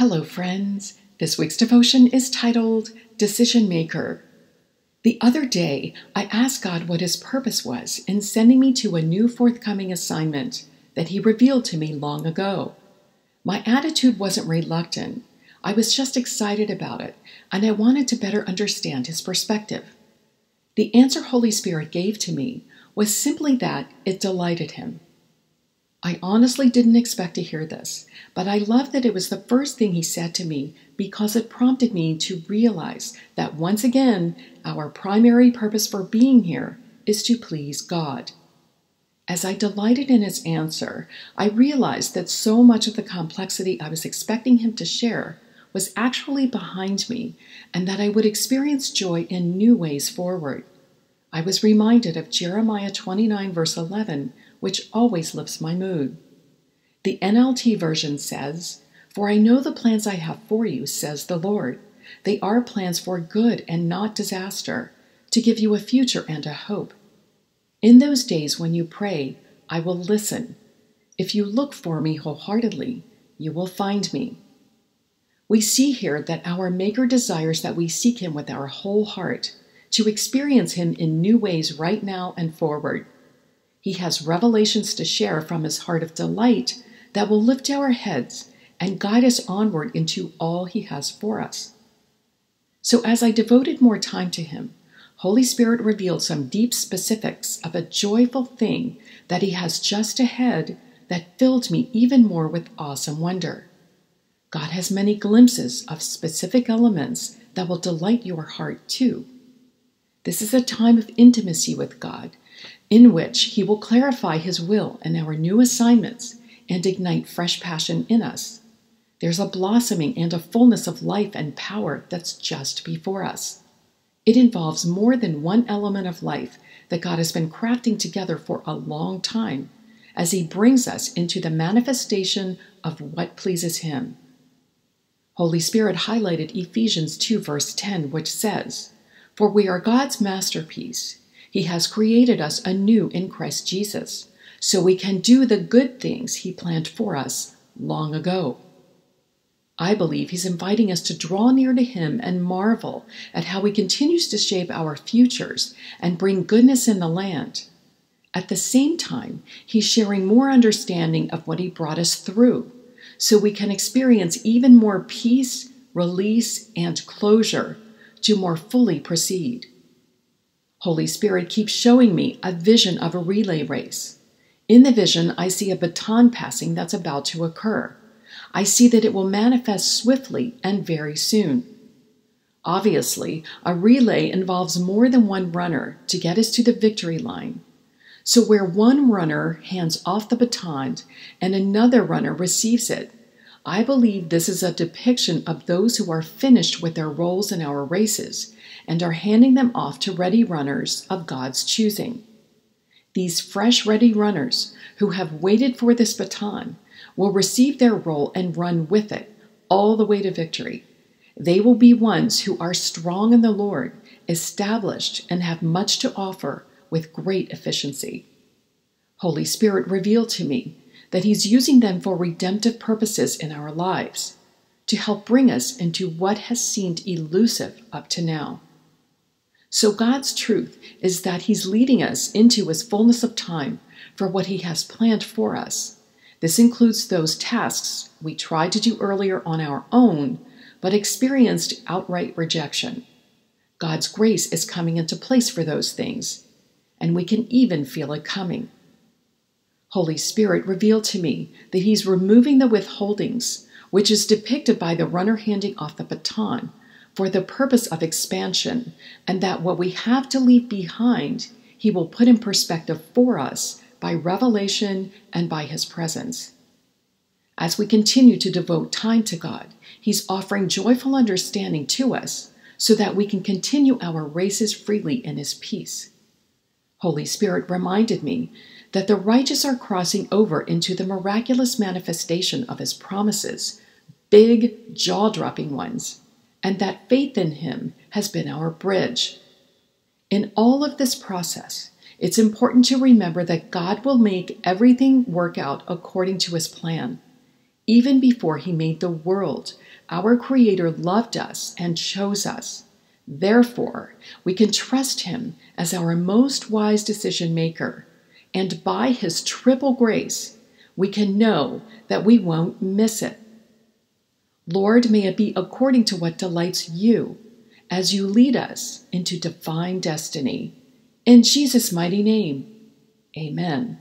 Hello, friends. This week's devotion is titled Decision Maker. The other day, I asked God what His purpose was in sending me to a new forthcoming assignment that He revealed to me long ago. My attitude wasn't reluctant, I was just excited about it, and I wanted to better understand His perspective. The answer Holy Spirit gave to me was simply that it delighted Him. I honestly didn't expect to hear this, but I love that it was the first thing he said to me because it prompted me to realize that once again, our primary purpose for being here is to please God. As I delighted in his answer, I realized that so much of the complexity I was expecting him to share was actually behind me, and that I would experience joy in new ways forward. I was reminded of Jeremiah 29, verse 11, which always lifts my mood. The NLT version says, For I know the plans I have for you, says the Lord. They are plans for good and not disaster, to give you a future and a hope. In those days when you pray, I will listen. If you look for me wholeheartedly, you will find me. We see here that our Maker desires that we seek Him with our whole heart, to experience Him in new ways right now and forward. He has revelations to share from his heart of delight that will lift our heads and guide us onward into all he has for us. So, as I devoted more time to him, Holy Spirit revealed some deep specifics of a joyful thing that he has just ahead that filled me even more with awesome wonder. God has many glimpses of specific elements that will delight your heart too. This is a time of intimacy with God in which He will clarify His will and our new assignments and ignite fresh passion in us. There's a blossoming and a fullness of life and power that's just before us. It involves more than one element of life that God has been crafting together for a long time as He brings us into the manifestation of what pleases Him. Holy Spirit highlighted Ephesians 2, verse 10, which says, For we are God's masterpiece he has created us anew in Christ Jesus, so we can do the good things He planned for us long ago. I believe He's inviting us to draw near to Him and marvel at how He continues to shape our futures and bring goodness in the land. At the same time, He's sharing more understanding of what He brought us through, so we can experience even more peace, release, and closure to more fully proceed. Holy Spirit keeps showing me a vision of a relay race. In the vision, I see a baton passing that's about to occur. I see that it will manifest swiftly and very soon. Obviously, a relay involves more than one runner to get us to the victory line. So, where one runner hands off the baton and another runner receives it, I believe this is a depiction of those who are finished with their roles in our races and are handing them off to ready runners of God's choosing. These fresh, ready runners who have waited for this baton will receive their role and run with it all the way to victory. They will be ones who are strong in the Lord, established, and have much to offer with great efficiency. Holy Spirit revealed to me that He's using them for redemptive purposes in our lives to help bring us into what has seemed elusive up to now. So, God's truth is that He's leading us into His fullness of time for what He has planned for us. This includes those tasks we tried to do earlier on our own, but experienced outright rejection. God's grace is coming into place for those things, and we can even feel it coming. Holy Spirit revealed to me that He's removing the withholdings, which is depicted by the runner handing off the baton for the purpose of expansion, and that what we have to leave behind, He will put in perspective for us by revelation and by His presence. As we continue to devote time to God, He's offering joyful understanding to us so that we can continue our races freely in His peace. Holy Spirit reminded me that the righteous are crossing over into the miraculous manifestation of His promises, big, jaw dropping ones and that faith in Him has been our bridge. In all of this process, it's important to remember that God will make everything work out according to His plan. Even before he made the world, our Creator loved us and chose us. Therefore, we can trust him as our most wise decision maker, and by his triple grace, we can know that we won't miss it. Lord, may it be according to what delights you as you lead us into divine destiny. In Jesus' mighty name, amen.